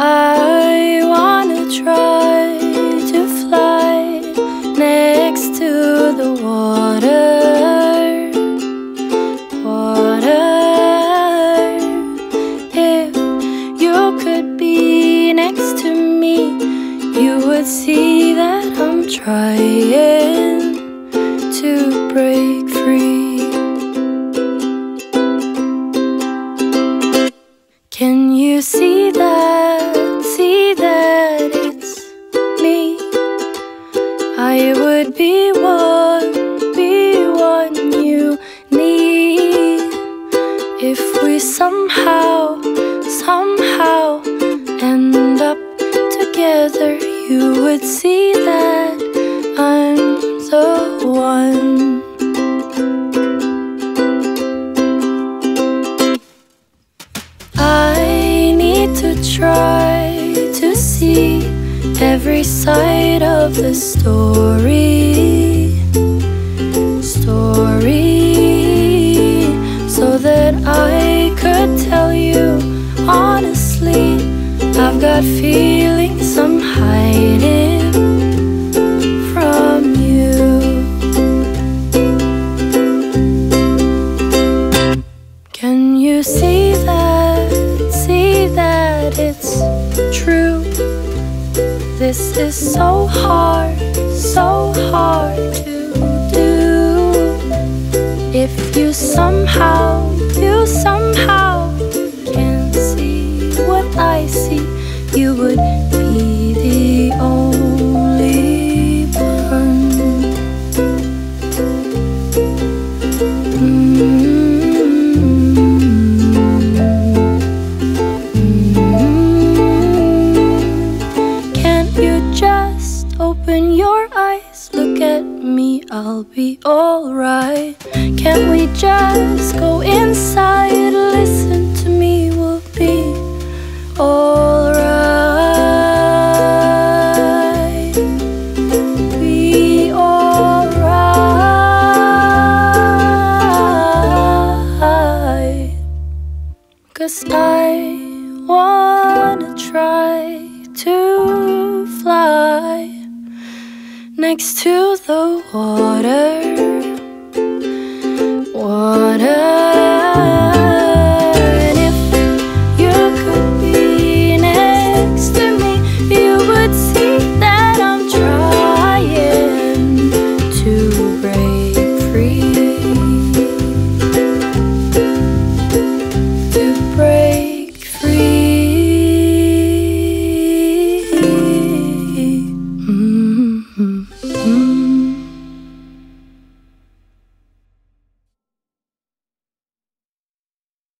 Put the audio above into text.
I wanna try to fly next to the water. Water. If you could be next to me You would see that I'm trying to break free. Can you see that? You would see that I'm the one. I need to try to see every side of the story. Story, so that I could tell you honestly. I've got feelings This is so hard, so hard to do. If you somehow, open your eyes? Look at me, I'll be alright. Can't we just go inside? Listen to me, we'll be alright. Be alright. Cause I wanna try to fly next to the water.